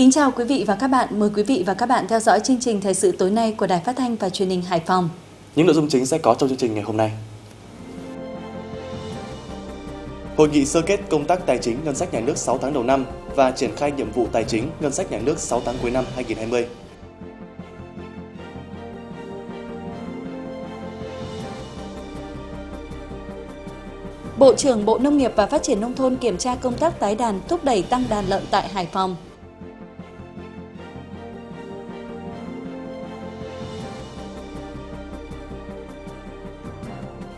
Kính chào quý vị và các bạn. Mời quý vị và các bạn theo dõi chương trình thời sự tối nay của Đài Phát thanh và Truyền hình Hải Phòng. Những nội dung chính sẽ có trong chương trình ngày hôm nay. Hội nghị sơ kết công tác tài chính ngân sách nhà nước 6 tháng đầu năm và triển khai nhiệm vụ tài chính ngân sách nhà nước 6 tháng cuối năm 2020. Bộ trưởng Bộ Nông nghiệp và Phát triển Nông thôn kiểm tra công tác tái đàn thúc đẩy tăng đàn lợn tại Hải Phòng.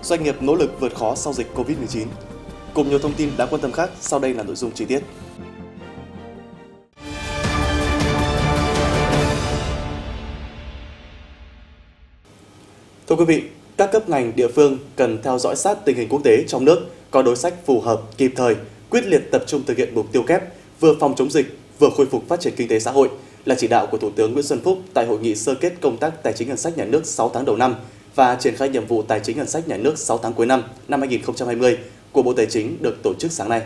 Doanh nghiệp nỗ lực vượt khó sau dịch Covid-19. Cùng nhiều thông tin đáng quan tâm khác, sau đây là nội dung chi tiết. Thưa quý vị, các cấp ngành địa phương cần theo dõi sát tình hình quốc tế trong nước, có đối sách phù hợp, kịp thời, quyết liệt tập trung thực hiện mục tiêu kép, vừa phòng chống dịch, vừa khôi phục phát triển kinh tế xã hội là chỉ đạo của Thủ tướng Nguyễn Xuân Phúc tại hội nghị sơ kết công tác tài chính ngân sách nhà nước 6 tháng đầu năm và triển khai nhiệm vụ tài chính ngân sách nhà nước 6 tháng cuối năm năm 2020 của Bộ Tài chính được tổ chức sáng nay.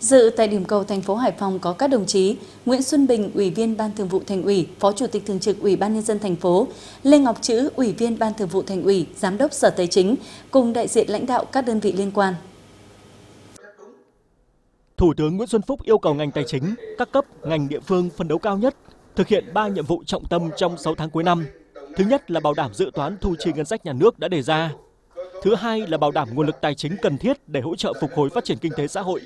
Dự tại điểm cầu thành phố Hải Phòng có các đồng chí Nguyễn Xuân Bình, Ủy viên Ban Thường vụ Thành ủy, Phó Chủ tịch Thường trực Ủy ban nhân dân thành phố, Lê Ngọc Trữ, Ủy viên Ban Thường vụ Thành ủy, Giám đốc Sở Tài chính cùng đại diện lãnh đạo các đơn vị liên quan. Thủ tướng Nguyễn Xuân Phúc yêu cầu ngành tài chính, các cấp, ngành địa phương phân đấu cao nhất, thực hiện 3 nhiệm vụ trọng tâm trong 6 tháng cuối năm. Thứ nhất là bảo đảm dự toán thu chi ngân sách nhà nước đã đề ra. Thứ hai là bảo đảm nguồn lực tài chính cần thiết để hỗ trợ phục hồi phát triển kinh tế xã hội.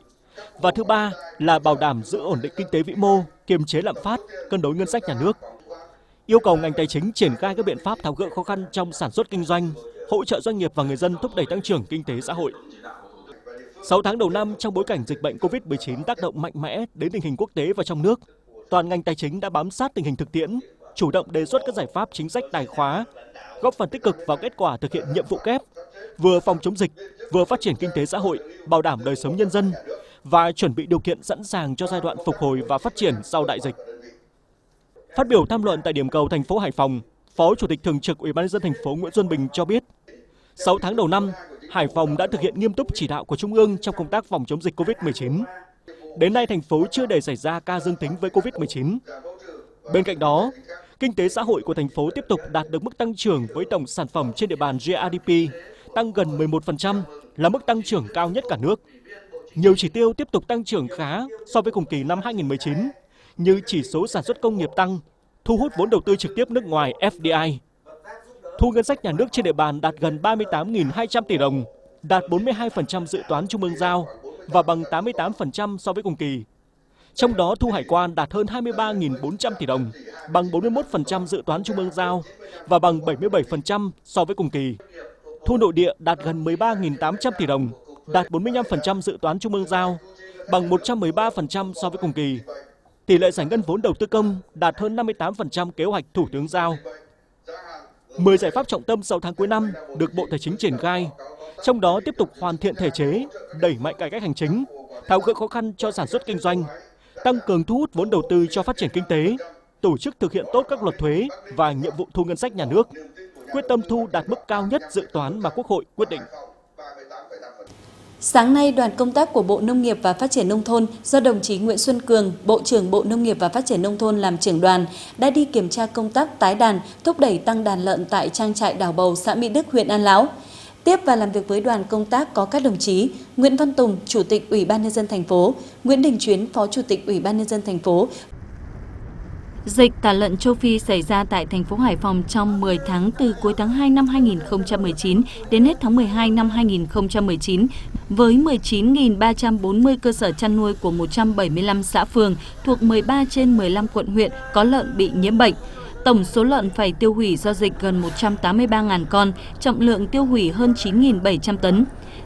Và thứ ba là bảo đảm giữ ổn định kinh tế vĩ mô, kiềm chế lạm phát, cân đối ngân sách nhà nước. Yêu cầu ngành tài chính triển khai các biện pháp tháo gỡ khó khăn trong sản xuất kinh doanh, hỗ trợ doanh nghiệp và người dân thúc đẩy tăng trưởng kinh tế xã hội. 6 tháng đầu năm trong bối cảnh dịch bệnh COVID-19 tác động mạnh mẽ đến tình hình quốc tế và trong nước, toàn ngành tài chính đã bám sát tình hình thực tiễn, chủ động đề xuất các giải pháp chính sách tài khóa, góp phần tích cực vào kết quả thực hiện nhiệm vụ kép, vừa phòng chống dịch, vừa phát triển kinh tế xã hội, bảo đảm đời sống nhân dân và chuẩn bị điều kiện sẵn sàng cho giai đoạn phục hồi và phát triển sau đại dịch. Phát biểu tham luận tại điểm cầu thành phố Hải Phòng, Phó Chủ tịch Thường trực Ủy ban nhân dân thành phố Nguyễn Xuân Bình cho biết, 6 tháng đầu năm, Hải Phòng đã thực hiện nghiêm túc chỉ đạo của Trung ương trong công tác phòng chống dịch COVID-19. Đến nay, thành phố chưa để xảy ra ca dương tính với COVID-19. Bên cạnh đó, kinh tế xã hội của thành phố tiếp tục đạt được mức tăng trưởng với tổng sản phẩm trên địa bàn GRDP tăng gần 11%, là mức tăng trưởng cao nhất cả nước. Nhiều chỉ tiêu tiếp tục tăng trưởng khá so với cùng kỳ năm 2019, như chỉ số sản xuất công nghiệp tăng, thu hút vốn đầu tư trực tiếp nước ngoài FDI. Thu ngân sách nhà nước trên địa bàn đạt gần 38.200 tỷ đồng, đạt 42% dự toán trung ương giao và bằng 88% so với cùng kỳ. Trong đó thu hải quan đạt hơn 23.400 tỷ đồng, bằng 41% dự toán trung ương giao và bằng 77% so với cùng kỳ. Thu nội địa đạt gần 13.800 tỷ đồng, đạt 45% dự toán trung ương giao, bằng 113% so với cùng kỳ. Tỷ lệ giải ngân vốn đầu tư công đạt hơn 58% kế hoạch Thủ tướng giao. 10 giải pháp trọng tâm 6 tháng cuối năm được Bộ Tài chính triển khai, trong đó tiếp tục hoàn thiện thể chế, đẩy mạnh cải cách hành chính, tháo gỡ khó khăn cho sản xuất kinh doanh, tăng cường thu hút vốn đầu tư cho phát triển kinh tế, tổ chức thực hiện tốt các luật thuế và nhiệm vụ thu ngân sách nhà nước, quyết tâm thu đạt mức cao nhất dự toán mà Quốc hội quyết định. Sáng nay, đoàn công tác của Bộ Nông nghiệp và Phát triển Nông thôn do đồng chí Nguyễn Xuân Cường, Bộ trưởng Bộ Nông nghiệp và Phát triển Nông thôn làm trưởng đoàn, đã đi kiểm tra công tác tái đàn, thúc đẩy tăng đàn lợn tại trang trại đảo bầu xã Mỹ Đức, huyện An Lão. Tiếp và làm việc với đoàn công tác có các đồng chí Nguyễn Văn Tùng, Chủ tịch Ủy ban nhân dân thành phố, Nguyễn Đình Chuyến, Phó Chủ tịch Ủy ban nhân dân thành phố, Dịch tả lợn châu Phi xảy ra tại thành phố Hải Phòng trong 10 tháng từ cuối tháng 2 năm 2019 đến hết tháng 12 năm 2019 với 19.340 cơ sở chăn nuôi của 175 xã phường thuộc 13 trên 15 quận huyện có lợn bị nhiễm bệnh. Tổng số lợn phải tiêu hủy do dịch gần 183.000 con, trọng lượng tiêu hủy hơn 9.700 tấn.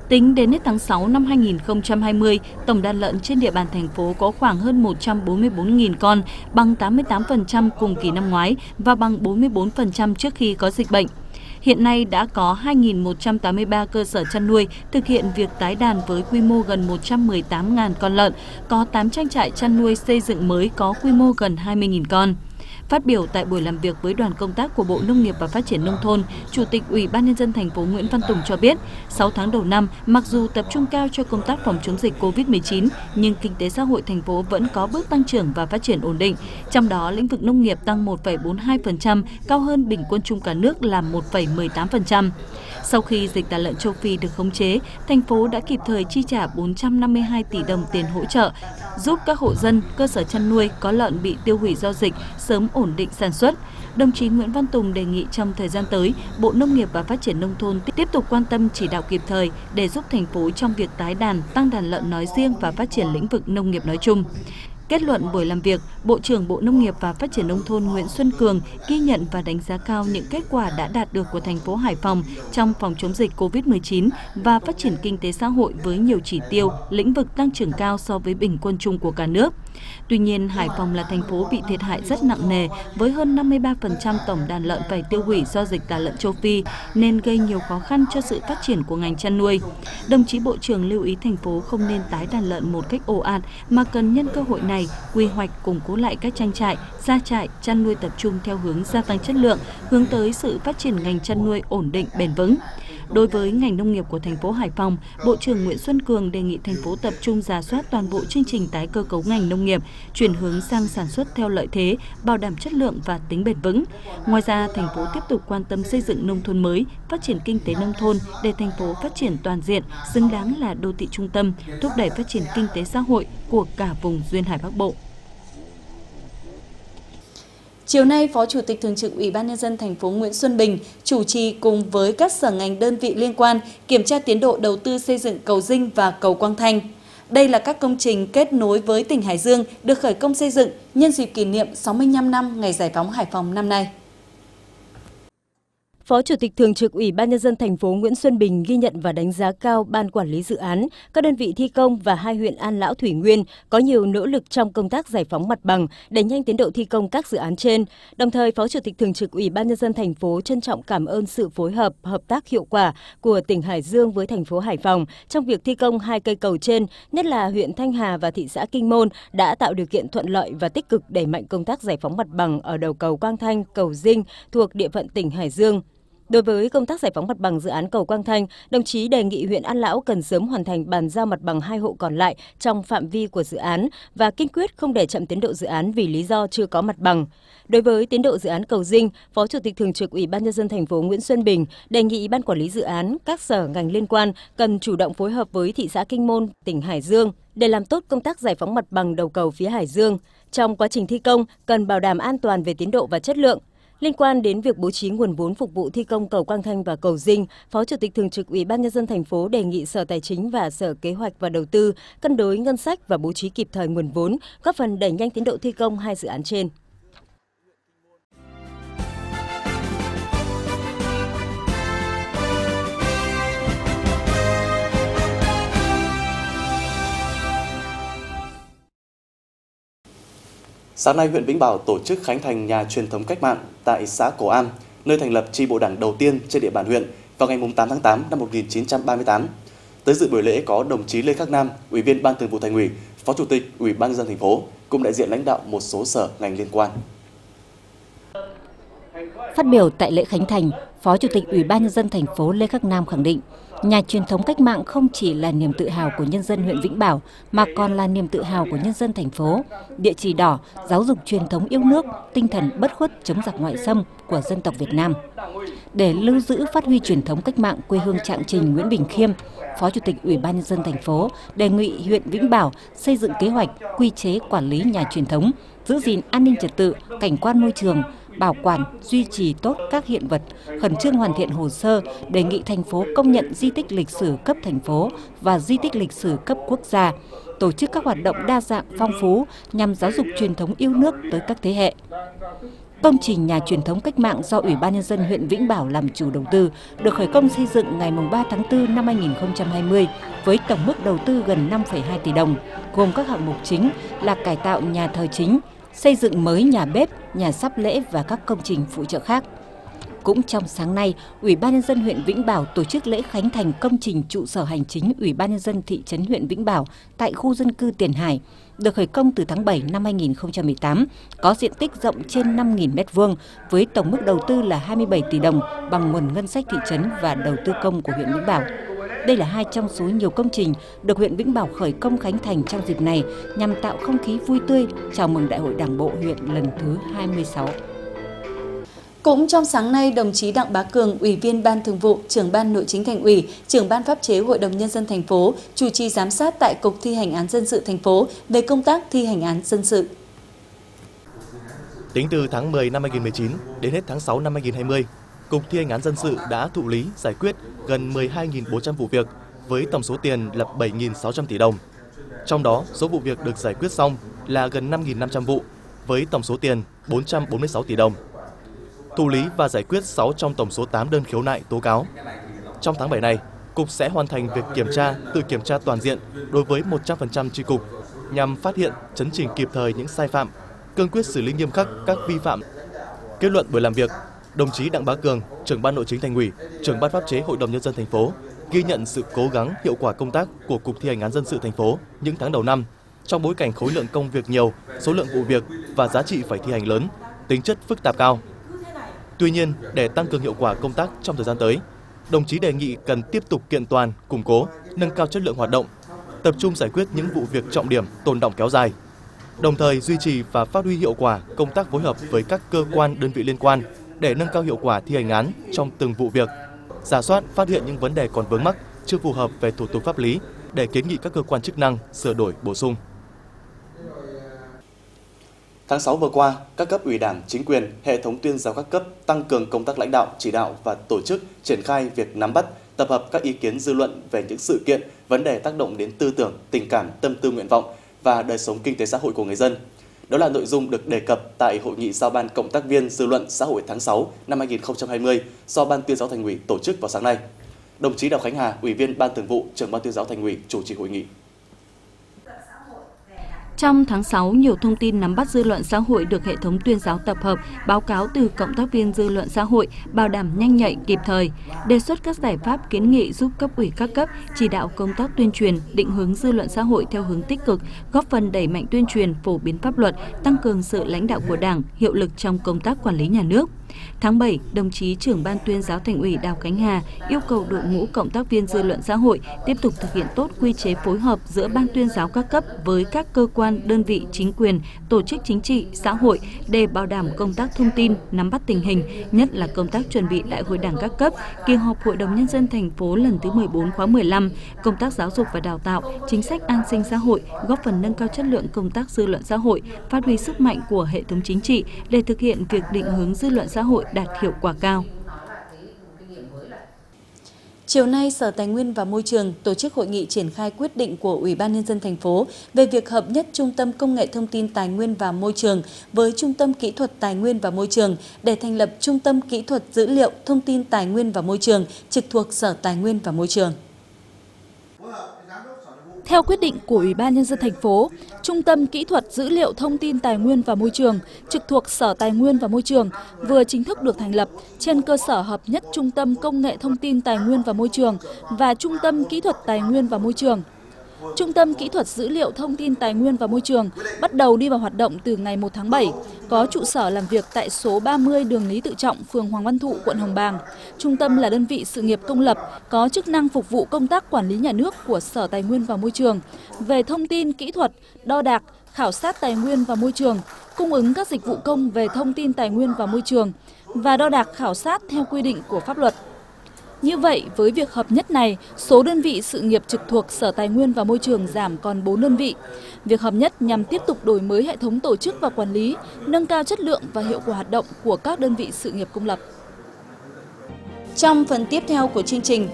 Tính đến hết tháng 6 năm 2020, tổng đàn lợn trên địa bàn thành phố có khoảng hơn 144.000 con, bằng 88% cùng kỳ năm ngoái và bằng 44% trước khi có dịch bệnh. Hiện nay đã có 2.183 cơ sở chăn nuôi thực hiện việc tái đàn với quy mô gần 118.000 con lợn, có 8 trang trại chăn nuôi xây dựng mới có quy mô gần 20.000 con. Phát biểu tại buổi làm việc với đoàn công tác của Bộ Nông nghiệp và Phát triển nông thôn, Chủ tịch Ủy ban nhân dân thành phố Nguyễn Văn Tùng cho biết, 6 tháng đầu năm, mặc dù tập trung cao cho công tác phòng chống dịch COVID-19, nhưng kinh tế xã hội thành phố vẫn có bước tăng trưởng và phát triển ổn định. Trong đó, lĩnh vực nông nghiệp tăng 1,42%, cao hơn bình quân chung cả nước là 1,18%. Sau khi dịch tả lợn châu Phi được khống chế, thành phố đã kịp thời chi trả 452 tỷ đồng tiền hỗ trợ, giúp các hộ dân, cơ sở chăn nuôi có lợn bị tiêu hủy do dịch sớm ổn định sản xuất. Đồng chí Nguyễn Văn Tùng đề nghị trong thời gian tới, Bộ Nông nghiệp và Phát triển Nông thôn tiếp tục quan tâm chỉ đạo kịp thời để giúp thành phố trong việc tái đàn, tăng đàn lợn nói riêng và phát triển lĩnh vực nông nghiệp nói chung. Kết luận buổi làm việc, Bộ trưởng Bộ Nông nghiệp và Phát triển Nông thôn Nguyễn Xuân Cường ghi nhận và đánh giá cao những kết quả đã đạt được của thành phố Hải Phòng trong phòng chống dịch COVID-19 và phát triển kinh tế xã hội với nhiều chỉ tiêu, lĩnh vực tăng trưởng cao so với bình quân chung của cả nước. Tuy nhiên, Hải Phòng là thành phố bị thiệt hại rất nặng nề với hơn 53% tổng đàn lợn phải tiêu hủy do dịch tả lợn châu Phi nên gây nhiều khó khăn cho sự phát triển của ngành chăn nuôi. Đồng chí Bộ trưởng lưu ý thành phố không nên tái đàn lợn một cách ồ ạt mà cần nhân cơ hội này quy hoạch củng cố lại các trang trại, gia trại, chăn nuôi tập trung theo hướng gia tăng chất lượng, hướng tới sự phát triển ngành chăn nuôi ổn định bền vững. Đối với ngành nông nghiệp của thành phố Hải Phòng, Bộ trưởng Nguyễn Xuân Cường đề nghị thành phố tập trung giả soát toàn bộ chương trình tái cơ cấu ngành nông nghiệp, chuyển hướng sang sản xuất theo lợi thế, bảo đảm chất lượng và tính bền vững. Ngoài ra, thành phố tiếp tục quan tâm xây dựng nông thôn mới, phát triển kinh tế nông thôn để thành phố phát triển toàn diện, xứng đáng là đô thị trung tâm, thúc đẩy phát triển kinh tế xã hội của cả vùng duyên hải Bắc Bộ. Chiều nay, Phó Chủ tịch Thường trực Ủy ban Nhân dân thành phố Nguyễn Xuân Bình chủ trì cùng với các sở ngành đơn vị liên quan kiểm tra tiến độ đầu tư xây dựng cầu Dinh và cầu Quang Thanh. Đây là các công trình kết nối với tỉnh Hải Dương, được khởi công xây dựng nhân dịp kỷ niệm 65 năm ngày giải phóng Hải Phòng năm nay. Phó Chủ tịch Thường trực Ủy ban Nhân dân thành phố Nguyễn Xuân Bình ghi nhận và đánh giá cao Ban Quản lý Dự án, các đơn vị thi công và hai huyện An Lão Thủy Nguyên có nhiều nỗ lực trong công tác giải phóng mặt bằng, đẩy nhanh tiến độ thi công các dự án trên. Đồng thời, Phó Chủ tịch Thường trực Ủy ban Nhân dân thành phố trân trọng cảm ơn sự phối hợp, hợp tác hiệu quả của tỉnh Hải Dương với thành phố Hải Phòng trong việc thi công hai cây cầu trên, nhất là huyện Thanh Hà và thị xã Kinh Môn đã tạo điều kiện thuận lợi và tích cực đẩy mạnh công tác giải phóng mặt bằng ở đầu cầu Quang Thanh, cầu Dinh thuộc địa phận tỉnh Hải Dương. Đối với công tác giải phóng mặt bằng dự án cầu Quang Thanh, đồng chí đề nghị huyện An Lão cần sớm hoàn thành bàn giao mặt bằng hai hộ còn lại trong phạm vi của dự án và kiên quyết không để chậm tiến độ dự án vì lý do chưa có mặt bằng. Đối với tiến độ dự án cầu Dinh, Phó Chủ tịch Thường trực Ủy ban nhân dân thành phố Nguyễn Xuân Bình đề nghị ban quản lý dự án, các sở ngành liên quan cần chủ động phối hợp với thị xã Kinh Môn, tỉnh Hải Dương để làm tốt công tác giải phóng mặt bằng đầu cầu phía Hải Dương. Trong quá trình thi công, cần bảo đảm an toàn về tiến độ và chất lượng, Liên quan đến việc bố trí nguồn vốn phục vụ thi công cầu Quang Thanh và cầu Dinh, Phó Chủ tịch Thường trực Ủy ban nhân dân thành phố đề nghị Sở Tài chính và Sở Kế hoạch và Đầu tư cân đối ngân sách và bố trí kịp thời nguồn vốn, góp phần đẩy nhanh tiến độ thi công hai dự án trên. Sáng nay, huyện Vĩnh Bảo tổ chức khánh thành nhà truyền thống cách mạng tại xã Cổ Am, nơi thành lập tri bộ đảng đầu tiên trên địa bàn huyện vào ngày 8 tháng 8 năm 1938. Tới dự buổi lễ có đồng chí Lê Khắc Nam, Ủy viên Ban Thường vụ Thành ủy, Phó Chủ tịch Ủy ban nhân dân thành phố cùng đại diện lãnh đạo một số sở ngành liên quan. Phát biểu tại lễ khánh thành, Phó Chủ tịch Ủy ban nhân dân thành phố Lê Khắc Nam khẳng định, nhà truyền thống cách mạng không chỉ là niềm tự hào của nhân dân huyện Vĩnh Bảo mà còn là niềm tự hào của nhân dân thành phố. Địa chỉ đỏ, giáo dục truyền thống yêu nước, tinh thần bất khuất chống giặc ngoại xâm của dân tộc Việt Nam. Để lưu giữ phát huy truyền thống cách mạng quê hương Trạng Trình Nguyễn Bình Khiêm, Phó Chủ tịch Ủy ban nhân dân thành phố đề nghị huyện Vĩnh Bảo xây dựng kế hoạch, quy chế quản lý nhà truyền thống, giữ gìn an ninh trật tự, cảnh quan môi trường, bảo quản, duy trì tốt các hiện vật, khẩn trương hoàn thiện hồ sơ, đề nghị thành phố công nhận di tích lịch sử cấp thành phố và di tích lịch sử cấp quốc gia, tổ chức các hoạt động đa dạng phong phú nhằm giáo dục truyền thống yêu nước tới các thế hệ. Công trình nhà truyền thống cách mạng do Ủy ban Nhân dân huyện Vĩnh Bảo làm chủ đầu tư được khởi công xây dựng ngày 3 tháng 4 năm 2020 với tổng mức đầu tư gần 5,2 tỷ đồng, gồm các hạng mục chính là cải tạo nhà thờ chính, xây dựng mới nhà bếp, nhà sắp lễ và các công trình phụ trợ khác. Cũng trong sáng nay, Ủy ban nhân dân huyện Vĩnh Bảo tổ chức lễ khánh thành công trình trụ sở hành chính Ủy ban nhân dân thị trấn huyện Vĩnh Bảo tại khu dân cư Tiền Hải, được khởi công từ tháng 7 năm 2018, có diện tích rộng trên 5.000 m2 với tổng mức đầu tư là 27 tỷ đồng bằng nguồn ngân sách thị trấn và đầu tư công của huyện Vĩnh Bảo. Đây là hai trong số nhiều công trình được huyện Vĩnh Bảo khởi công khánh thành trong dịp này nhằm tạo không khí vui tươi chào mừng Đại hội Đảng bộ huyện lần thứ 26. Cũng trong sáng nay, đồng chí Đặng Bá Cường, Ủy viên Ban Thường vụ, Trưởng ban Nội chính Thành ủy, Trưởng ban Pháp chế Hội đồng nhân dân thành phố chủ trì giám sát tại Cục thi hành án dân sự thành phố về công tác thi hành án dân sự. Tính từ tháng 10 năm 2019 đến hết tháng 6 năm 2020, Cục thi hành án dân sự đã thụ lý giải quyết gần 12.400 vụ việc với tổng số tiền là 7.600 tỷ đồng. Trong đó, số vụ việc được giải quyết xong là gần 5.500 vụ với tổng số tiền 446 tỷ đồng thụ lý và giải quyết 6 trong tổng số 8 đơn khiếu nại tố cáo. Trong tháng 7 này, Cục sẽ hoàn thành việc kiểm tra, tự kiểm tra toàn diện đối với 100% tri cục nhằm phát hiện, chấn chỉnh kịp thời những sai phạm, cương quyết xử lý nghiêm khắc các vi phạm. Kết luận buổi làm việc, đồng chí Đặng Bá Cường, trưởng ban nội chính thành ủy, trưởng ban pháp chế Hội đồng nhân dân thành phố ghi nhận sự cố gắng hiệu quả công tác của Cục thi hành án dân sự thành phố những tháng đầu năm trong bối cảnh khối lượng công việc nhiều, số lượng vụ việc và giá trị phải thi hành lớn, tính chất phức tạp cao. Tuy nhiên, để tăng cường hiệu quả công tác trong thời gian tới, đồng chí đề nghị cần tiếp tục kiện toàn, củng cố, nâng cao chất lượng hoạt động, tập trung giải quyết những vụ việc trọng điểm tồn động kéo dài, đồng thời duy trì và phát huy hiệu quả công tác phối hợp với các cơ quan đơn vị liên quan để nâng cao hiệu quả thi hành án trong từng vụ việc, giả soát phát hiện những vấn đề còn vướng mắc chưa phù hợp về thủ tục pháp lý để kiến nghị các cơ quan chức năng sửa đổi bổ sung. Tháng 6 vừa qua, các cấp ủy đảng, chính quyền, hệ thống tuyên giáo các cấp tăng cường công tác lãnh đạo, chỉ đạo và tổ chức triển khai việc nắm bắt, tập hợp các ý kiến dư luận về những sự kiện, vấn đề tác động đến tư tưởng, tình cảm, tâm tư nguyện vọng và đời sống kinh tế xã hội của người dân. Đó là nội dung được đề cập tại hội nghị giao ban cộng tác viên dư luận xã hội tháng 6 năm 2020 do Ban tuyên giáo thành ủy tổ chức vào sáng nay. Đồng chí Đào Khánh Hà, Ủy viên Ban Thường vụ, Trưởng ban tuyên giáo thành ủy chủ trì hội nghị. Trong tháng 6, nhiều thông tin nắm bắt dư luận xã hội được hệ thống tuyên giáo tập hợp, báo cáo từ cộng tác viên dư luận xã hội, bảo đảm nhanh nhạy kịp thời, đề xuất các giải pháp kiến nghị giúp cấp ủy các cấp chỉ đạo công tác tuyên truyền, định hướng dư luận xã hội theo hướng tích cực, góp phần đẩy mạnh tuyên truyền, phổ biến pháp luật, tăng cường sự lãnh đạo của Đảng, hiệu lực trong công tác quản lý nhà nước. Tháng 7, đồng chí trưởng ban tuyên giáo thành ủy Đào Khánh Hà yêu cầu đội ngũ cộng tác viên dư luận xã hội tiếp tục thực hiện tốt quy chế phối hợp giữa ban tuyên giáo các cấp với các cơ quan, đơn vị chính quyền, tổ chức chính trị, xã hội để bảo đảm công tác thông tin, nắm bắt tình hình, nhất là công tác chuẩn bị đại hội đảng các cấp, kỳ họp Hội đồng nhân dân thành phố lần thứ 14 khóa 15, công tác giáo dục và đào tạo, chính sách an sinh xã hội, góp phần nâng cao chất lượng công tác dư luận xã hội, phát huy sức mạnh của hệ thống chính trị để thực hiện việc định hướng dư luận xã hội hội đạt hiệu quả cao. Chiều nay, Sở Tài nguyên và Môi trường tổ chức hội nghị triển khai quyết định của Ủy ban nhân dân thành phố về việc hợp nhất Trung tâm Công nghệ Thông tin Tài nguyên và Môi trường với Trung tâm Kỹ thuật Tài nguyên và Môi trường để thành lập Trung tâm Kỹ thuật Dữ liệu Thông tin Tài nguyên và Môi trường trực thuộc Sở Tài nguyên và Môi trường. Theo quyết định của Ủy ban Nhân dân thành phố, Trung tâm Kỹ thuật Dữ liệu Thông tin Tài nguyên và Môi trường trực thuộc Sở Tài nguyên và Môi trường vừa chính thức được thành lập trên cơ sở hợp nhất Trung tâm Công nghệ Thông tin Tài nguyên và Môi trường và Trung tâm Kỹ thuật Tài nguyên và Môi trường. Trung tâm Kỹ thuật Dữ liệu Thông tin Tài nguyên và Môi trường bắt đầu đi vào hoạt động từ ngày 1 tháng 7, có trụ sở làm việc tại số 30 đường Lý Tự Trọng, phường Hoàng Văn Thụ, quận Hồng Bàng. Trung tâm là đơn vị sự nghiệp công lập, có chức năng phục vụ công tác quản lý nhà nước của Sở Tài nguyên và Môi trường về thông tin kỹ thuật, đo đạc, khảo sát tài nguyên và môi trường, cung ứng các dịch vụ công về thông tin tài nguyên và môi trường và đo đạc khảo sát theo quy định của pháp luật. Như vậy, với việc hợp nhất này, số đơn vị sự nghiệp trực thuộc Sở Tài nguyên và Môi trường giảm còn 4 đơn vị. Việc hợp nhất nhằm tiếp tục đổi mới hệ thống tổ chức và quản lý, nâng cao chất lượng và hiệu quả hoạt động của các đơn vị sự nghiệp công lập. Trong phần tiếp theo của chương trình,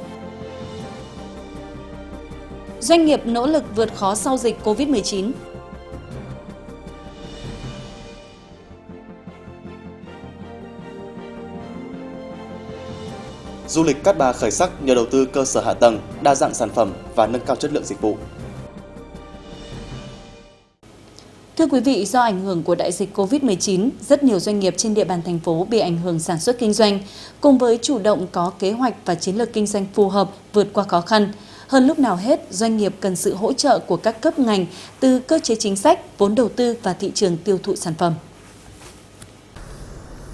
Doanh nghiệp nỗ lực vượt khó sau dịch COVID-19 Du lịch Cát Bà khởi sắc nhờ đầu tư cơ sở hạ tầng, đa dạng sản phẩm và nâng cao chất lượng dịch vụ. Thưa quý vị, do ảnh hưởng của đại dịch COVID-19, rất nhiều doanh nghiệp trên địa bàn thành phố bị ảnh hưởng sản xuất kinh doanh. Cùng với chủ động có kế hoạch và chiến lược kinh doanh phù hợp vượt qua khó khăn, hơn lúc nào hết, doanh nghiệp cần sự hỗ trợ của các cấp ngành từ cơ chế chính sách, vốn đầu tư và thị trường tiêu thụ sản phẩm.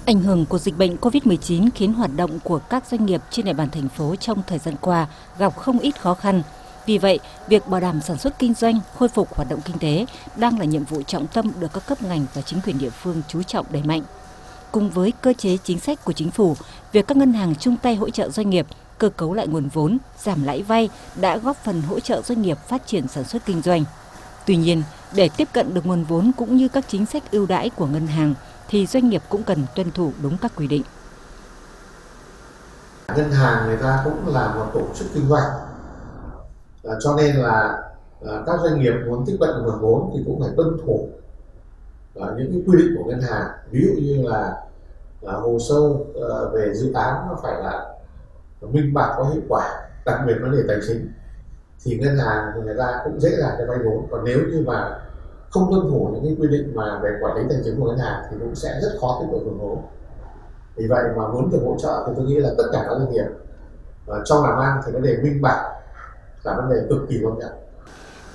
Ảnh hưởng của dịch bệnh COVID-19 khiến hoạt động của các doanh nghiệp trên địa bàn thành phố trong thời gian qua gặp không ít khó khăn. Vì vậy, việc bảo đảm sản xuất kinh doanh, khôi phục hoạt động kinh tế đang là nhiệm vụ trọng tâm được các cấp ngành và chính quyền địa phương chú trọng đẩy mạnh. Cùng với cơ chế chính sách của chính phủ, việc các ngân hàng chung tay hỗ trợ doanh nghiệp, cơ cấu lại nguồn vốn, giảm lãi vay đã góp phần hỗ trợ doanh nghiệp phát triển sản xuất kinh doanh. Tuy nhiên, để tiếp cận được nguồn vốn cũng như các chính sách ưu đãi của ngân hàng thì doanh nghiệp cũng cần tuân thủ đúng các quy định. Ngân hàng người ta cũng là một tổ chức kinh doanh, à, cho nên là à, các doanh nghiệp muốn tiếp cận nguồn vốn thì cũng phải tuân thủ à, những cái quy định của ngân hàng. Ví dụ như là, à, hồ sơ à, về dự án nó phải là minh bạch có hiệu quả, đặc biệt vấn đề tài chính thì ngân hàng người ta cũng dễ dàng cho vay vốn. Còn nếu như mà không tuân thủ những cái quy định mà về quản lý tài chính của ngân hàng thì cũng sẽ rất khó tiếp cận nguồn vốn vì vậy mà muốn được hỗ trợ thì tôi nghĩ là tất cả các doanh nghiệp ờ, và trong làm ăn thì vấn đề minh bạch là vấn đề cực kỳ quan trọng.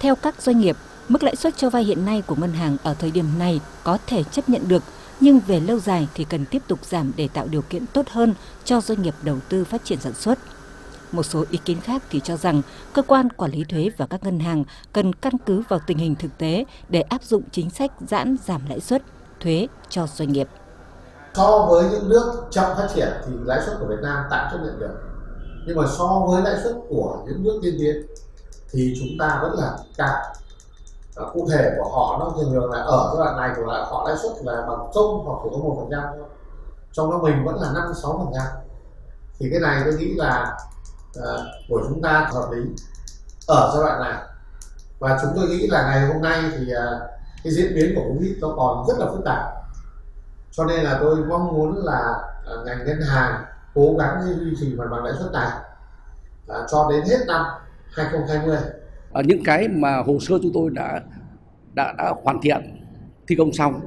Theo các doanh nghiệp, mức lãi suất cho vay hiện nay của ngân hàng ở thời điểm này có thể chấp nhận được, nhưng về lâu dài thì cần tiếp tục giảm để tạo điều kiện tốt hơn cho doanh nghiệp đầu tư phát triển sản xuất một số ý kiến khác thì cho rằng cơ quan quản lý thuế và các ngân hàng cần căn cứ vào tình hình thực tế để áp dụng chính sách giãn giảm lãi suất, thuế cho doanh nghiệp. So với những nước chậm phát triển thì lãi suất của Việt Nam tạm chấp nhận được. Nhưng mà so với lãi suất của những nước tiên tiến thì chúng ta vẫn là cao. Và cụ thể của họ nó thường thường là ở giai đoạn này của họ lãi suất là bằng công hoặc chỉ có một phần trăm thôi. Trong đó mình vẫn là năm sáu phần trăm. Thì cái này tôi nghĩ là uh, của chúng ta hợp lý ở giai đoạn này. Và chúng tôi nghĩ là ngày hôm nay thì uh, cái diễn biến của covid nó còn rất là phức tạp. Cho nên là tôi mong muốn là uh, ngành ngân hàng cố gắng duy trì mặt bằng lãi suất này uh, cho đến hết năm 2020 ở những cái mà hồ sơ chúng tôi đã đã đã hoàn thiện thi công xong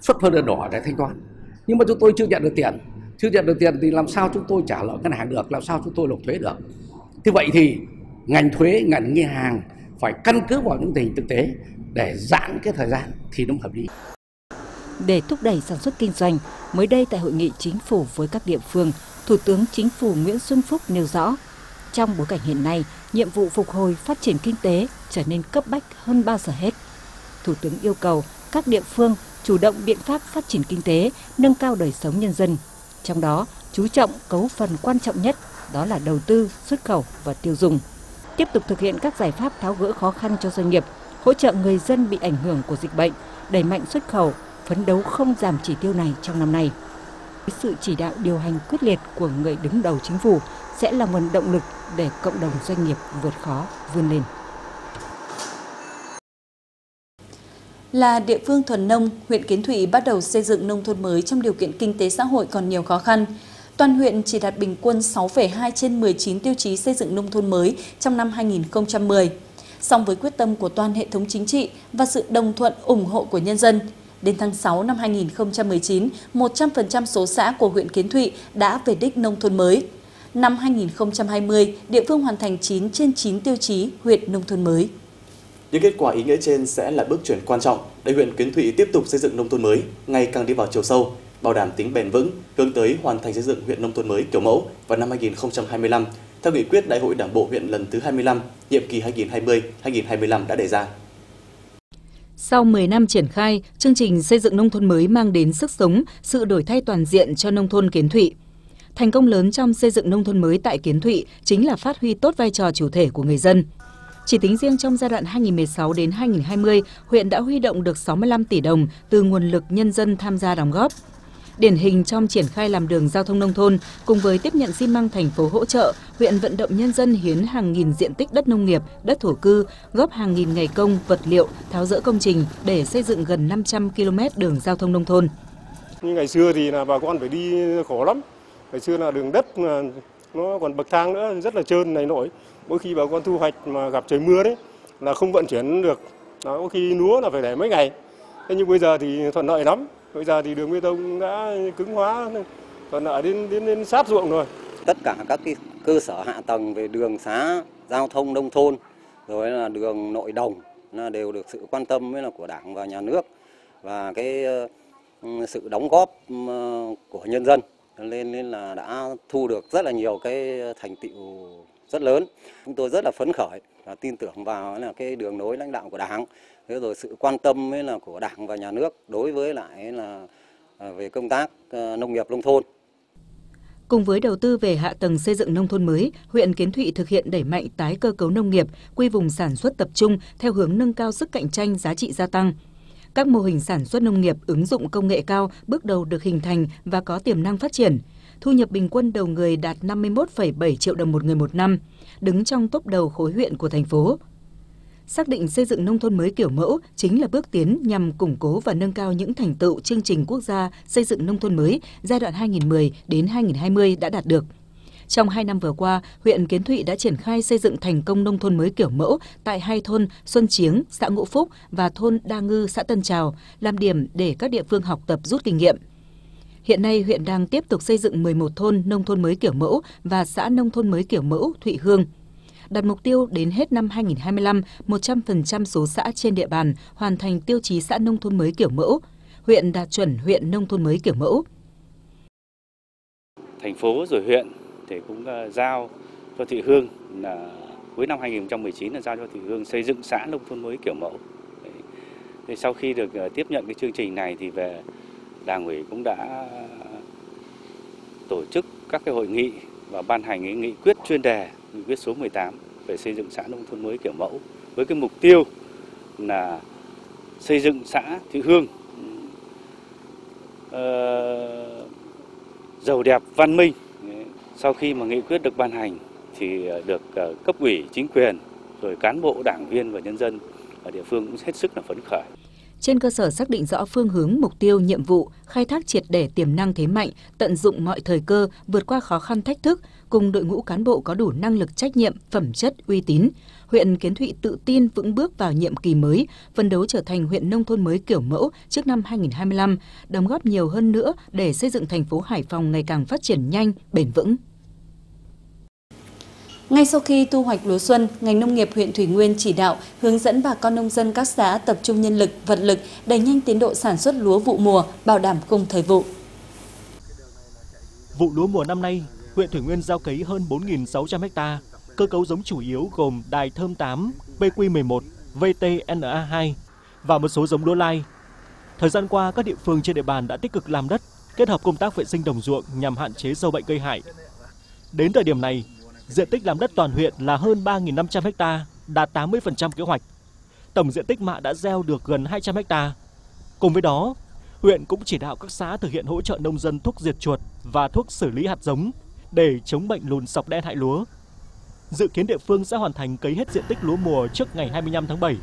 xuất hóa đơn đỏ để thanh toán. Nhưng mà chúng tôi chưa nhận được tiền chưa nhận được tiền thì làm sao chúng tôi trả lợi ngân hàng được, làm sao chúng tôi nộp thuế được? Thế vậy thì ngành thuế, ngành ngân hàng phải căn cứ vào những tình thực tế để giãn cái thời gian thì nó hợp lý. Để thúc đẩy sản xuất kinh doanh, mới đây tại hội nghị chính phủ với các địa phương, thủ tướng chính phủ nguyễn xuân phúc nêu rõ, trong bối cảnh hiện nay, nhiệm vụ phục hồi phát triển kinh tế trở nên cấp bách hơn bao giờ hết. Thủ tướng yêu cầu các địa phương chủ động biện pháp phát triển kinh tế, nâng cao đời sống nhân dân trong đó, chú trọng cấu phần quan trọng nhất đó là đầu tư, xuất khẩu và tiêu dùng. Tiếp tục thực hiện các giải pháp tháo gỡ khó khăn cho doanh nghiệp, hỗ trợ người dân bị ảnh hưởng của dịch bệnh, đẩy mạnh xuất khẩu, phấn đấu không giảm chỉ tiêu này trong năm nay. Sự chỉ đạo điều hành quyết liệt của người đứng đầu chính phủ sẽ là nguồn động lực để cộng đồng doanh nghiệp vượt khó vươn lên. Là địa phương thuần nông, huyện Kiến Thụy bắt đầu xây dựng nông thôn mới trong điều kiện kinh tế xã hội còn nhiều khó khăn. Toàn huyện chỉ đạt bình quân 6,2 trên 19 tiêu chí xây dựng nông thôn mới trong năm 2010. Song với quyết tâm của toàn hệ thống chính trị và sự đồng thuận ủng hộ của nhân dân, đến tháng 6 năm 2019, 100% số xã của huyện Kiến Thụy đã về đích nông thôn mới. Năm 2020, địa phương hoàn thành 9 trên 9 tiêu chí huyện nông thôn mới. Những kết quả ý nghĩa trên sẽ là bước chuyển quan trọng để huyện Kiến Thụy tiếp tục xây dựng nông thôn mới ngày càng đi vào chiều sâu, bảo đảm tính bền vững, hướng tới hoàn thành xây dựng huyện nông thôn mới kiểu mẫu vào năm 2025 theo nghị quyết Đại hội Đảng bộ huyện lần thứ 25, nhiệm kỳ 2020-2025 đã đề ra. Sau 10 năm triển khai, chương trình xây dựng nông thôn mới mang đến sức sống, sự đổi thay toàn diện cho nông thôn Kiến Thụy. Thành công lớn trong xây dựng nông thôn mới tại Kiến Thụy chính là phát huy tốt vai trò chủ thể của người dân. Chỉ tính riêng trong giai đoạn 2016 đến 2020, huyện đã huy động được 65 tỷ đồng từ nguồn lực nhân dân tham gia đóng góp. Điển hình trong triển khai làm đường giao thông nông thôn, cùng với tiếp nhận xi măng thành phố hỗ trợ, huyện vận động nhân dân hiến hàng nghìn diện tích đất nông nghiệp, đất thổ cư, góp hàng nghìn ngày công, vật liệu, tháo rỡ công trình để xây dựng gần 500 km đường giao thông nông thôn. Như ngày xưa thì là bà con phải đi khổ lắm. Ngày xưa là đường đất nó còn bậc thang nữa rất là trơn này nổi mỗi khi bà con thu hoạch mà gặp trời mưa đấy là không vận chuyển được đó, có khi lúa là phải để mấy ngày Thế nhưng bây giờ thì thuận lợi lắm. Bây giờ thì đường bê tông đã cứng hóa, thuận lợi đến đến đến sát ruộng rồi. Tất cả các cái cơ sở hạ tầng về đường xá, giao thông nông thôn, rồi là đường nội đồng là đều được sự quan tâm với là của Đảng và nhà nước và cái ừ, sự đóng góp ừ, của nhân dân nên nên là đã thu được rất là nhiều cái thành tựu rất lớn. Chúng tôi rất là phấn khởi và tin tưởng vào là cái đường lối lãnh đạo của Đảng, thế rồi sự quan tâm với là của Đảng và nhà nước đối với lại là à, về công tác à, nông nghiệp nông thôn. Cùng với đầu tư về hạ tầng xây dựng nông thôn mới, huyện Kiến Thụy thực hiện đẩy mạnh tái cơ cấu nông nghiệp, quy vùng sản xuất tập trung theo hướng nâng cao sức cạnh tranh giá trị gia tăng. Các mô hình sản xuất nông nghiệp ứng dụng công nghệ cao bước đầu được hình thành và có tiềm năng phát triển. Thu nhập bình quân đầu người đạt 51,7 triệu đồng một người một năm, đứng trong top đầu khối huyện của thành phố. Xác định xây dựng nông thôn mới kiểu mẫu chính là bước tiến nhằm củng cố và nâng cao những thành tựu chương trình quốc gia xây dựng nông thôn mới giai đoạn 2010 đến 2020 đã đạt được. Trong 2 năm vừa qua, huyện Kiến Thụy đã triển khai xây dựng thành công nông thôn mới kiểu mẫu tại hai thôn Xuân Chiếng, xã Ngũ Phúc và thôn Đa Ngư, xã Tân Trào, làm điểm để các địa phương học tập rút kinh nghiệm. Hiện nay, huyện đang tiếp tục xây dựng 11 thôn nông thôn mới kiểu mẫu và xã nông thôn mới kiểu mẫu Thụy Hương. Đặt mục tiêu đến hết năm 2025, 100% số xã trên địa bàn hoàn thành tiêu chí xã nông thôn mới kiểu mẫu. Huyện đạt chuẩn huyện nông thôn mới kiểu mẫu. Thành phố rồi huyện thì cũng ờ, giao cho Thị Hương là cuối năm 2019 là giao cho Thị Hương xây dựng xã nông thôn mới kiểu mẫu. Thì sau khi được ờ, tiếp nhận cái chương trình này thì về Đảng ủy cũng đã tổ chức các cái hội nghị và ban hành cái nghị quyết chuyên đề, nghị quyết số 18 về xây dựng xã nông thôn mới kiểu mẫu với cái mục tiêu là xây dựng xã Thị Hương uh, giàu đẹp văn minh sau khi mà nghị quyết được ban hành thì được ờ, cấp ủy chính quyền rồi cán bộ đảng viên và nhân dân ở địa phương cũng hết sức là phấn khởi. Trên cơ sở xác định rõ phương hướng, mục tiêu, nhiệm vụ, khai thác triệt để tiềm năng thế mạnh, tận dụng mọi thời cơ, vượt qua khó khăn thách thức, cùng đội ngũ cán bộ có đủ năng lực trách nhiệm, phẩm chất, uy tín, huyện Kiến Thụy tự tin vững bước vào nhiệm kỳ mới, phấn đấu trở thành huyện nông thôn mới kiểu mẫu trước năm 2025, đóng góp nhiều hơn nữa để xây dựng thành phố Hải Phòng ngày càng phát triển nhanh, bền vững. Ngay sau khi thu hoạch lúa xuân, ngành nông nghiệp huyện Thủy Nguyên chỉ đạo hướng dẫn bà con nông dân các xã tập trung nhân lực, vật lực đẩy nhanh tiến độ sản xuất lúa vụ mùa, bảo đảm cùng thời vụ. Vụ lúa mùa năm nay, huyện Thủy Nguyên gieo cấy hơn 4.600 ha. Cơ cấu giống chủ yếu gồm đài thơm 8, BQ11, VTNA2 và một số giống lúa lai. Thời gian qua, các địa phương trên địa bàn đã tích cực làm đất, kết hợp công tác vệ sinh đồng ruộng nhằm hạn chế sâu bệnh gây hại. Đến thời điểm này, diện tích làm đất toàn huyện là hơn 3.500 ha, đạt 80% kế hoạch. Tổng diện tích mạ đã gieo được gần 200 ha. Cùng với đó, huyện cũng chỉ đạo các xã thực hiện hỗ trợ nông dân thuốc diệt chuột và thuốc xử lý hạt giống để chống bệnh lùn sọc đen hại lúa. Dự kiến địa phương sẽ hoàn thành cấy hết diện tích lúa mùa trước ngày 25 tháng 7.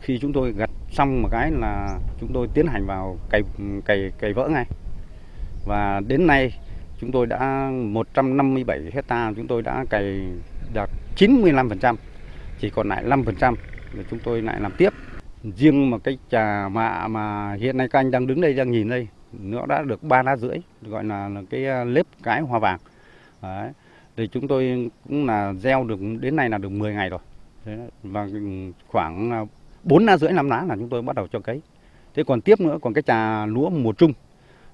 Khi chúng tôi gặt xong một cái là chúng tôi tiến hành vào cày cày cày vỡ ngay. Và đến nay chúng tôi đã 157 hecta chúng tôi đã cày đạt 95%, chỉ còn lại 5% để chúng tôi lại làm tiếp. Riêng mà cái trà mạ mà hiện nay các anh đang đứng đây đang nhìn đây, nó đã được ba lá rưỡi, gọi là, là cái à, lếp cái hoa vàng. Đấy. Thì chúng tôi cũng là gieo được đến nay là được 10 ngày rồi. Đấy. Và khoảng à, 4 lá rưỡi 5 lá là chúng tôi bắt đầu cho cấy. Thế còn tiếp nữa, còn cái trà lúa mùa trung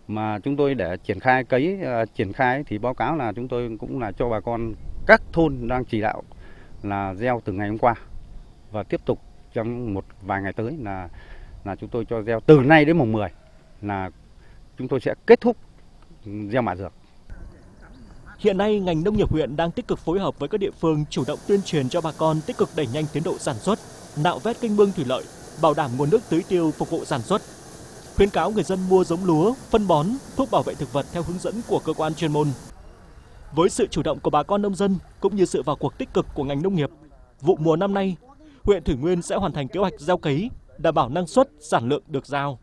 mà chúng tôi để triển khai cấy ờ, triển khai thì báo cáo là chúng tôi cũng là cho bà con các thôn đang chỉ đạo là gieo từ ngày hôm qua và tiếp tục trong một vài ngày tới là là chúng tôi cho gieo từ nay đến mùng 10 là chúng tôi sẽ kết thúc gieo mạ dược. Hiện nay, ngành nông nghiệp huyện đang tích cực phối hợp với các địa phương chủ động tuyên truyền cho bà con tích cực đẩy nhanh tiến độ sản xuất, nạo vét kênh mương thủy lợi, bảo đảm nguồn nước tưới tiêu phục vụ sản xuất, khuyến cáo người dân mua giống lúa, phân bón, thuốc bảo vệ thực vật theo hướng dẫn của cơ quan chuyên môn. Với sự chủ động của bà con nông dân cũng như sự vào cuộc tích cực của ngành nông nghiệp, vụ mùa năm nay, huyện Thủy Nguyên sẽ hoàn thành kế hoạch gieo cấy, đảm bảo năng suất, sản lượng được giao.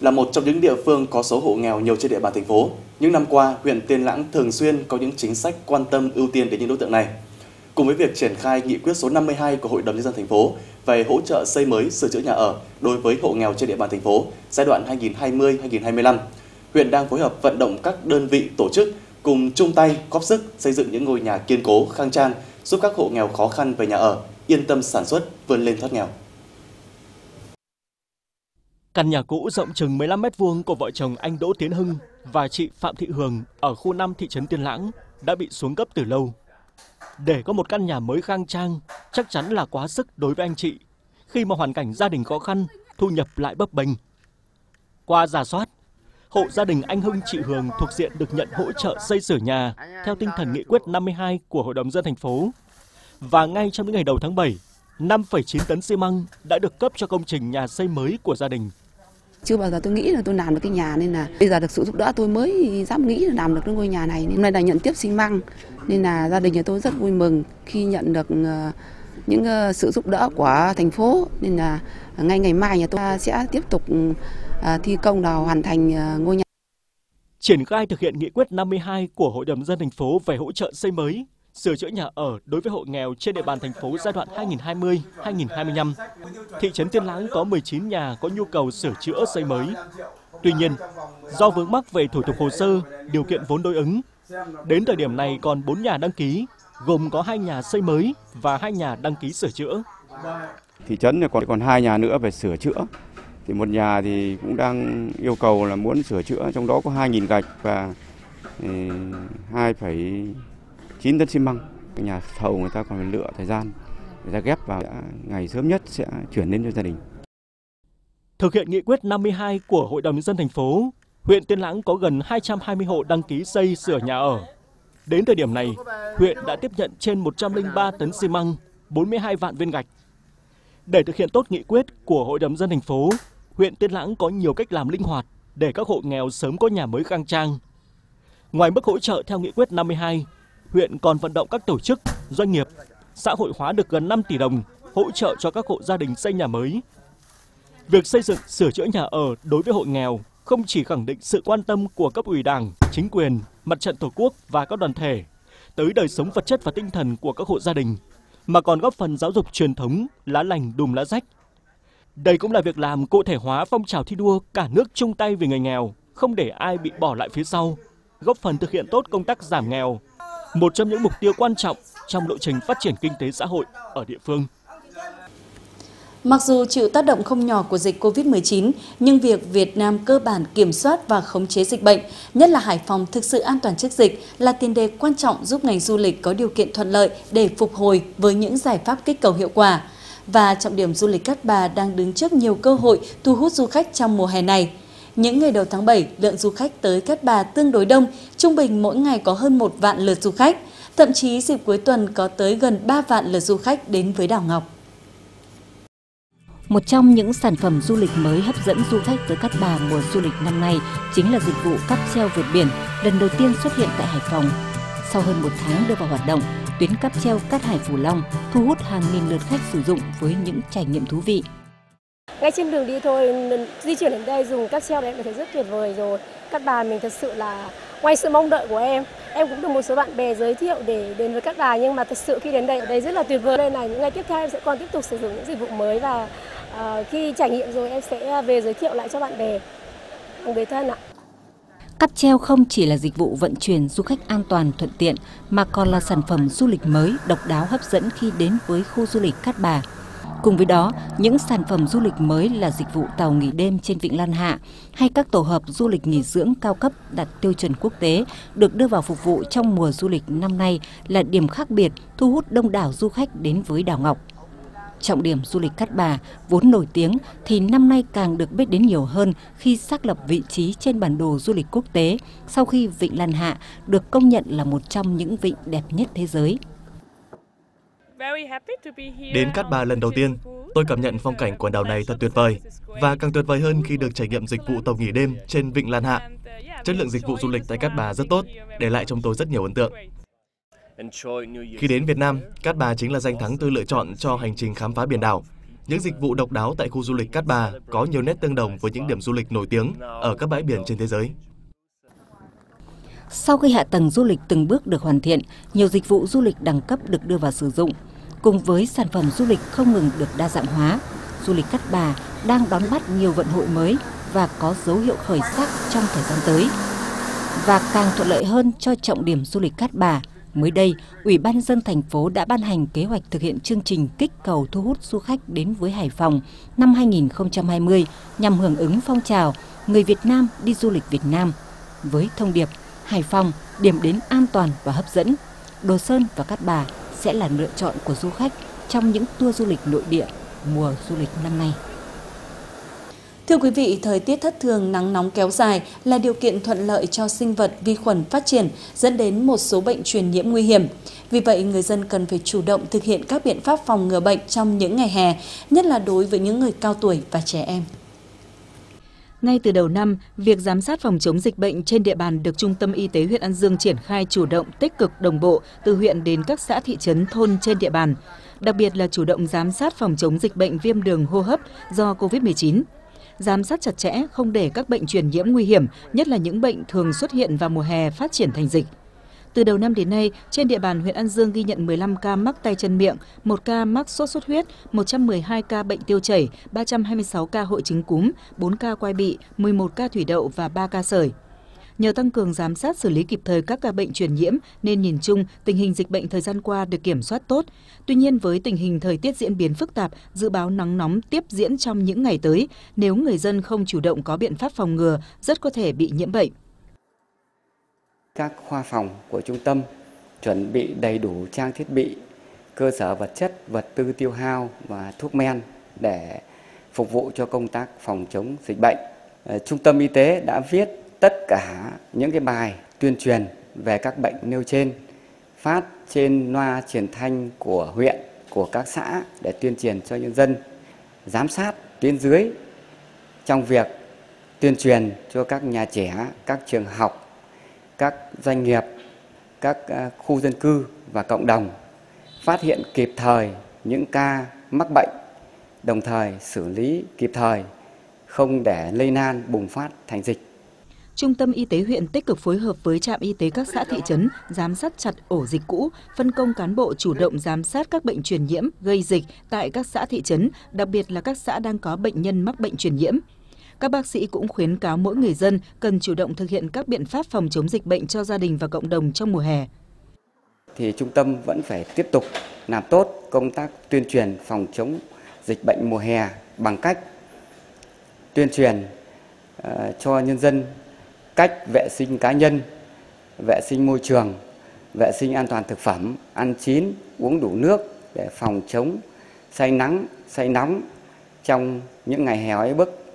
Là một trong những địa phương có số hộ nghèo nhiều trên địa bàn thành phố, những năm qua, huyện Tiên Lãng thường xuyên có những chính sách quan tâm ưu tiên đến những đối tượng này. Cùng với việc triển khai nghị quyết số 52 của Hội đồng nhân dân thành phố về hỗ trợ xây mới sửa chữa nhà ở đối với hộ nghèo trên địa bàn thành phố giai đoạn 2020-2025, huyện đang phối hợp vận động các đơn vị tổ chức cùng chung tay góp sức xây dựng những ngôi nhà kiên cố, khang trang, giúp các hộ nghèo khó khăn về nhà ở, yên tâm sản xuất, vươn lên thoát nghèo. Căn nhà cũ rộng chừng 15 mét vuông của vợ chồng anh Đỗ Tiến Hưng và chị Phạm Thị Hường ở khu 5 thị trấn Tiên Lãng đã bị xuống cấp từ lâu. Để có một căn nhà mới khang trang chắc chắn là quá sức đối với anh chị khi mà hoàn cảnh gia đình khó khăn, thu nhập lại bấp bênh. Qua giả soát, hộ gia đình anh Hưng chị Hường thuộc diện được nhận hỗ trợ xây sửa nhà theo tinh thần nghị quyết 52 của Hội đồng dân thành phố. Và ngay trong những ngày đầu tháng 7, 5,9 tấn xi măng đã được cấp cho công trình nhà xây mới của gia đình. Chưa bao giờ tôi nghĩ là tôi làm được cái nhà nên là bây giờ được sự giúp đỡ tôi mới dám nghĩ là làm được cái ngôi nhà này. Nên là nhận tiếp xi măng nên là gia đình nhà tôi rất vui mừng khi nhận được ờ, những ờ, sự giúp đỡ của thành phố nên là ngay ngày mai nhà tôi sẽ tiếp tục ờ, thi công là hoàn thành ngôi nhà. Triển khai thực hiện nghị quyết 52 của Hội đồng dân thành phố về hỗ trợ xây mới, sửa chữa nhà ở đối với hộ nghèo trên địa bàn thành phố giai đoạn 2020-2025. Thị trấn Tiên Lãng có 19 nhà có nhu cầu sửa chữa xây mới. Tuy nhiên, do vướng mắc về thủ tục hồ sơ, điều kiện vốn đối ứng, đến thời điểm này còn 4 nhà đăng ký, gồm có hai nhà xây mới và hai nhà đăng ký sửa chữa. Thị trấn còn còn hai nhà nữa về sửa chữa. Thì một nhà thì cũng đang yêu cầu là muốn sửa chữa, trong đó có 2.000 gạch và ừ, 2,9 tấn xi măng. Nhà thầu người ta còn phải lựa thời gian người ta ghép vào ngày sớm nhất sẽ chuyển đến cho gia đình. Thực hiện nghị quyết 52 của Hội đồng nhân dân thành phố, huyện Tiên Lãng có gần 220 hộ đăng ký xây sửa nhà ở. Đến thời điểm này, huyện đã tiếp nhận trên 103 tấn xi măng, 42 vạn viên gạch. Để thực hiện tốt nghị quyết của Hội đồng dân thành phố, huyện Tiên Lãng có nhiều cách làm linh hoạt để các hộ nghèo sớm có nhà mới khang trang. Ngoài mức hỗ trợ theo nghị quyết 52, huyện còn vận động các tổ chức, doanh nghiệp, xã hội hóa được gần 5 tỷ đồng hỗ trợ cho các hộ gia đình xây nhà mới. Việc xây dựng, sửa chữa nhà ở đối với hộ nghèo không chỉ khẳng định sự quan tâm của cấp ủy đảng, chính quyền, mặt trận tổ quốc và các đoàn thể tới đời sống vật chất và tinh thần của các hộ gia đình, mà còn góp phần giáo dục truyền thống lá lành đùm lá rách. Đây cũng là việc làm cụ thể hóa phong trào thi đua cả nước chung tay vì người nghèo, không để ai bị bỏ lại phía sau, góp phần thực hiện tốt công tác giảm nghèo, một trong những mục tiêu quan trọng trong lộ trình phát triển kinh tế xã hội ở địa phương. Mặc dù chịu tác động không nhỏ của dịch COVID-19, nhưng việc Việt Nam cơ bản kiểm soát và khống chế dịch bệnh, nhất là Hải Phòng thực sự an toàn trước dịch, là tiền đề quan trọng giúp ngành du lịch có điều kiện thuận lợi để phục hồi với những giải pháp kích cầu hiệu quả. Và trọng điểm du lịch Cát Bà đang đứng trước nhiều cơ hội thu hút du khách trong mùa hè này. Những ngày đầu tháng 7, lượng du khách tới Cát Bà tương đối đông, trung bình mỗi ngày có hơn một vạn lượt du khách. Thậm chí dịp cuối tuần có tới gần 3 vạn lượt du khách đến với đảo Ngọc. Một trong những sản phẩm du lịch mới hấp dẫn du khách tới Cát Bà mùa du lịch năm nay chính là dịch vụ cáp treo vượt biển, lần đầu tiên xuất hiện tại Hải Phòng. Sau hơn một tháng đưa vào hoạt động, tuyến cáp treo Cát Hải Phủ Long thu hút hàng nghìn lượt khách sử dụng với những trải nghiệm thú vị. Ngay trên đường đi thôi, di chuyển đến đây dùng các treo đấy em thấy rất tuyệt vời rồi. Cát Bà mình thật sự là ngoài sự mong đợi của em em cũng được một số bạn bè giới thiệu để đến với Cát Bà nhưng mà thật sự khi đến đây ở đây rất là tuyệt vời. Đây này những ngày tiếp theo em sẽ còn tiếp tục sử dụng những dịch vụ mới và uh, khi trải nghiệm rồi em sẽ về giới thiệu lại cho bạn bè, người thân ạ. Cáp treo không chỉ là dịch vụ vận chuyển du khách an toàn thuận tiện mà còn là sản phẩm du lịch mới độc đáo hấp dẫn khi đến với khu du lịch Cát Bà. Cùng với đó, những sản phẩm du lịch mới là dịch vụ tàu nghỉ đêm trên Vịnh Lan Hạ hay các tổ hợp du lịch nghỉ dưỡng cao cấp đạt tiêu chuẩn quốc tế được đưa vào phục vụ trong mùa du lịch năm nay là điểm khác biệt thu hút đông đảo du khách đến với đảo Ngọc. Trọng điểm du lịch Cát Bà vốn nổi tiếng thì năm nay càng được biết đến nhiều hơn khi xác lập vị trí trên bản đồ du lịch quốc tế sau khi Vịnh Lan Hạ được công nhận là một trong những vịnh đẹp nhất thế giới. Đến Cát Bà lần đầu tiên, tôi cảm nhận phong cảnh quần đảo này thật tuyệt vời và càng tuyệt vời hơn khi được trải nghiệm dịch vụ tàu nghỉ đêm trên Vịnh Lan Hạ. Chất lượng dịch vụ du lịch tại Cát Bà rất tốt, để lại trong tôi rất nhiều ấn tượng. Khi đến Việt Nam, Cát Bà chính là danh thắng tôi lựa chọn cho hành trình khám phá biển đảo. Những dịch vụ độc đáo tại khu du lịch Cát Bà có nhiều nét tương đồng với những điểm du lịch nổi tiếng ở các bãi biển trên thế giới. Sau khi hạ tầng du lịch từng bước được hoàn thiện, nhiều dịch vụ du lịch đẳng cấp được đưa vào sử dụng. Cùng với sản phẩm du lịch không ngừng được đa dạng hóa, du lịch Cát Bà đang đón bắt nhiều vận hội mới và có dấu hiệu khởi sắc trong thời gian tới. Và càng thuận lợi hơn cho trọng điểm du lịch Cát Bà, mới đây, Ủy ban dân thành phố đã ban hành kế hoạch thực hiện chương trình kích cầu thu hút du khách đến với Hải Phòng năm 2020 nhằm hưởng ứng phong trào Người Việt Nam đi du lịch Việt Nam với thông điệp Hải Phòng, điểm đến an toàn và hấp dẫn. Đồ Sơn và Cát Bà sẽ là lựa chọn của du khách trong những tour du lịch nội địa mùa du lịch năm nay. Thưa quý vị, thời tiết thất thường nắng nóng kéo dài là điều kiện thuận lợi cho sinh vật vi khuẩn phát triển, dẫn đến một số bệnh truyền nhiễm nguy hiểm. Vì vậy, người dân cần phải chủ động thực hiện các biện pháp phòng ngừa bệnh trong những ngày hè, nhất là đối với những người cao tuổi và trẻ em. Ngay từ đầu năm, việc giám sát phòng chống dịch bệnh trên địa bàn được Trung tâm Y tế huyện An Dương triển khai chủ động, tích cực, đồng bộ từ huyện đến các xã thị trấn thôn trên địa bàn. Đặc biệt là chủ động giám sát phòng chống dịch bệnh viêm đường hô hấp do COVID-19 giám sát chặt chẽ không để các bệnh truyền nhiễm nguy hiểm, nhất là những bệnh thường xuất hiện vào mùa hè phát triển thành dịch. Từ đầu năm đến nay, trên địa bàn huyện An Dương ghi nhận 15 ca mắc tay chân miệng, 1 ca mắc sốt xuất huyết, 112 ca bệnh tiêu chảy, 326 ca hội chứng cúm, 4 ca quai bị, 11 ca thủy đậu và 3 ca sởi. Nhờ tăng cường giám sát xử lý kịp thời các ca bệnh truyền nhiễm nên nhìn chung tình hình dịch bệnh thời gian qua được kiểm soát tốt. Tuy nhiên với tình hình thời tiết diễn biến phức tạp, dự báo nắng nóng tiếp diễn trong những ngày tới, nếu người dân không chủ động có biện pháp phòng ngừa, rất có thể bị nhiễm bệnh. Các khoa phòng của trung tâm chuẩn bị đầy đủ trang thiết bị, cơ sở vật chất, vật tư tiêu hao và thuốc men để phục vụ cho công tác phòng chống dịch bệnh. Ờ, trung tâm y tế đã viết tất cả những cái bài tuyên truyền về các bệnh nêu trên phát trên loa truyền thanh của huyện, của các xã để tuyên truyền cho nhân dân, giám sát tuyến dưới trong việc tuyên truyền cho các nhà trẻ, các trường học, các doanh nghiệp, các à, khu dân cư và cộng đồng phát hiện kịp thời những ca mắc bệnh, đồng thời xử lý kịp thời, không để lây lan bùng phát thành dịch. Trung tâm Y tế huyện tích cực phối hợp với trạm y tế các xã thị trấn, giám sát chặt ổ dịch cũ, phân công cán bộ chủ động giám sát các bệnh truyền nhiễm gây dịch tại các xã thị trấn, đặc biệt là các xã đang có bệnh nhân mắc bệnh truyền nhiễm. Các bác sĩ cũng khuyến cáo mỗi người dân cần chủ động thực hiện các biện pháp phòng chống dịch bệnh cho gia đình và cộng đồng trong mùa hè. Thì trung tâm vẫn phải tiếp tục làm tốt công tác tuyên truyền phòng chống dịch bệnh mùa hè bằng cách tuyên truyền ờ, cho nhân dân cách vệ sinh cá nhân, vệ sinh môi trường, vệ sinh an toàn thực phẩm, ăn chín, uống đủ nước để phòng chống say nắng, say nóng trong những ngày hè oi bức.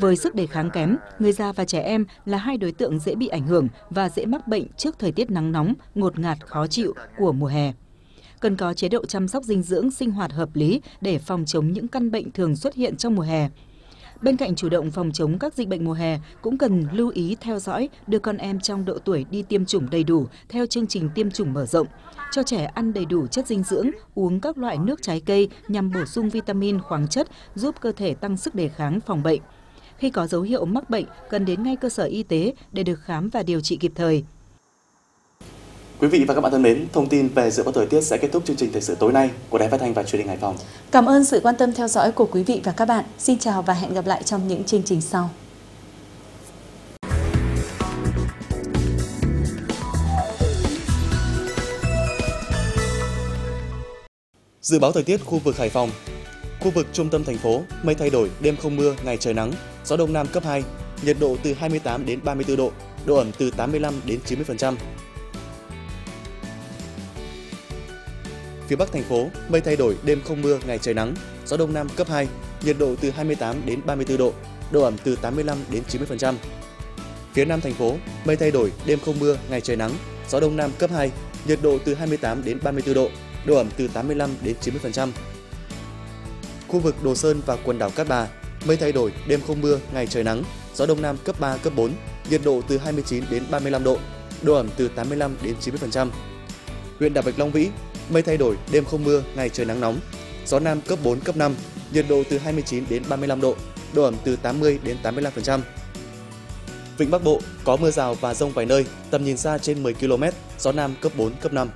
Với sức đề kháng kém, người già và trẻ em là hai đối tượng dễ bị ảnh hưởng và dễ mắc bệnh trước thời tiết nắng nóng, ngột ngạt, khó chịu của mùa hè. Cần có chế độ chăm sóc dinh dưỡng sinh hoạt hợp lý để phòng chống những căn bệnh thường xuất hiện trong mùa hè. Bên cạnh chủ động phòng chống các dịch bệnh mùa hè, cũng cần lưu ý theo dõi đưa con em trong độ tuổi đi tiêm chủng đầy đủ theo chương trình tiêm chủng mở rộng, cho trẻ ăn đầy đủ chất dinh dưỡng, uống các loại nước trái cây nhằm bổ sung vitamin, khoáng chất, giúp cơ thể tăng sức đề kháng phòng bệnh. Khi có dấu hiệu mắc bệnh, cần đến ngay cơ sở y tế để được khám và điều trị kịp thời. Quý vị và các bạn thân mến, thông tin về dự báo thời tiết sẽ kết thúc chương trình thời sự tối nay của Đài Phát thanh và Truyền hình Hải Phòng. Cảm ơn sự quan tâm theo dõi của quý vị và các bạn. Xin chào và hẹn gặp lại trong những chương trình sau. Dự báo thời tiết khu vực Hải Phòng Khu vực trung tâm thành phố, mây thay đổi, đêm không mưa, ngày trời nắng, gió đông nam cấp 2, nhiệt độ từ 28 đến 34 độ, độ ẩm từ 85 đến 90%. Phía Bắc thành phố, mây thay đổi, đêm không mưa, ngày trời nắng, gió đông nam cấp 2, nhiệt độ từ 28 đến 34 độ, độ ẩm từ 85 đến 90%. Phía Nam thành phố, mây thay đổi, đêm không mưa, ngày trời nắng, gió đông nam cấp 2, nhiệt độ từ 28 đến 34 độ, độ ẩm từ 85 đến 90%. Khu vực Đồ Sơn và quần đảo Cát Bà, mây thay đổi, đêm không mưa, ngày trời nắng, gió đông nam cấp 3, cấp 4, nhiệt độ từ 29 đến 35 độ, độ ẩm từ 85 đến 90%. Huyện Đà Bạch Long Vĩ, mây thay đổi, đêm không mưa, ngày trời nắng nóng. Gió Nam cấp 4, cấp 5, nhiệt độ từ 29 đến 35 độ, độ ẩm từ 80 đến 85%. Vịnh Bắc Bộ có mưa rào và rông vài nơi, tầm nhìn xa trên 10 km, gió Nam cấp 4, cấp 5.